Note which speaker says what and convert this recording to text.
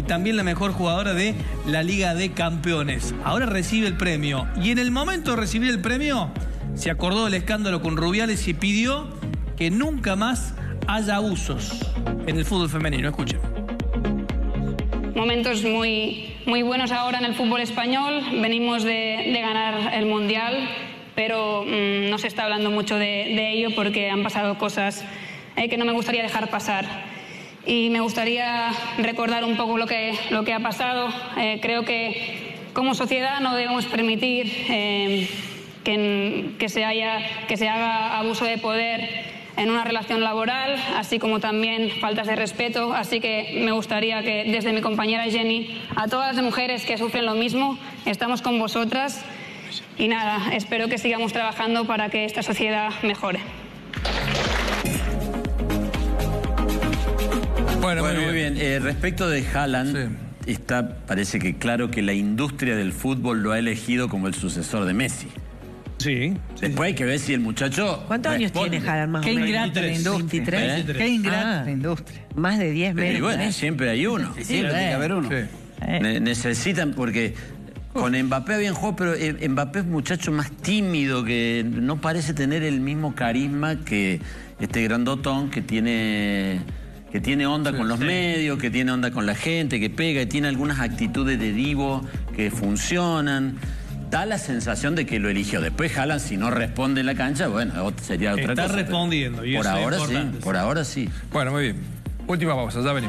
Speaker 1: y también la mejor jugadora de la Liga de Campeones. Ahora recibe el premio y en el momento de recibir el premio se acordó del escándalo con Rubiales y pidió que nunca más haya abusos en el fútbol femenino. Escuchen.
Speaker 2: Momentos muy, muy buenos ahora en el fútbol español. Venimos de, de ganar el Mundial, pero mmm, no se está hablando mucho de, de ello porque han pasado cosas eh, que no me gustaría dejar pasar. Y me gustaría recordar un poco lo que, lo que ha pasado. Eh, creo que como sociedad no debemos permitir eh, que, que, se haya, que se haga abuso de poder en una relación laboral, así como también faltas de respeto. Así que me gustaría que desde mi compañera Jenny, a todas las mujeres que sufren lo mismo, estamos con vosotras. Y nada, espero que sigamos trabajando para que esta sociedad mejore.
Speaker 3: Bueno, bueno muy bien. Eh, respecto de Haaland, sí. está, parece que claro que la industria del fútbol lo ha elegido como el sucesor de Messi.
Speaker 1: Sí.
Speaker 3: Después hay que ver si el muchacho.
Speaker 4: ¿Cuántos años tiene Haaland más
Speaker 5: Qué
Speaker 4: o menos?
Speaker 5: ingrata la industria.
Speaker 4: 23.
Speaker 5: ¿Eh? Qué ingrata
Speaker 4: Ah.
Speaker 5: la industria.
Speaker 4: Más de 10 meses.
Speaker 3: Y bueno, siempre hay uno.
Speaker 5: Sí,
Speaker 3: siempre tiene que haber uno.
Speaker 1: Sí.
Speaker 3: Ne- necesitan, porque con Mbappé habían jugado, pero eh, Mbappé es un muchacho más tímido, que no parece tener el mismo carisma que este grandotón que tiene que tiene onda con los medios, que tiene onda con la gente, que pega, que tiene algunas actitudes de divo que funcionan. Da la sensación de que lo eligió. Después Haaland, si no responde en la cancha, bueno, sería otra
Speaker 1: Está
Speaker 3: cosa. pero
Speaker 1: respondiendo, y
Speaker 3: por
Speaker 1: eso es
Speaker 3: ahora sí, por ahora sí.
Speaker 6: Bueno, muy bien. Última pausa, ya venimos.